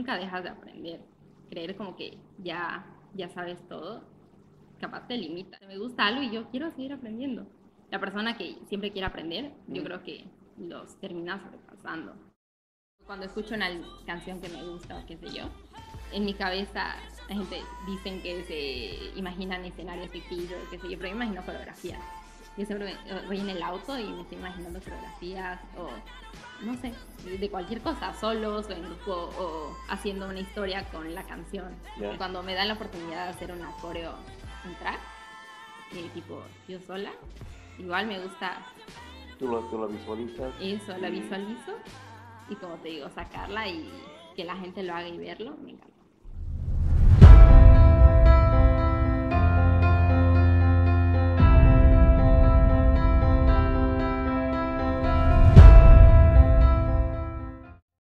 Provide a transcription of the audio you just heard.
nunca dejas de aprender. Creer como que ya, ya sabes todo, capaz te limita. Me gusta algo y yo quiero seguir aprendiendo. La persona que siempre quiere aprender, yo Mm. creo que los termina sobrepasando. Cuando escucho una canción que me gusta o qué sé yo, en mi cabeza la gente dicen que se imaginan escenarios ficticios, qué sé yo, pero yo imagino coreografías. Yo siempre me- voy en el auto y me estoy imaginando coreografías o no sé, de- cualquier cosa, solos o en grupo o haciendo una historia con la canción. Cuando me dan la oportunidad de hacer una coreo en track, eh, tipo yo sola, igual me gusta Tú lo, tú lo visualizas. eso, la visualizo y como te digo, sacarla y que la gente lo haga y verlo, me encanta.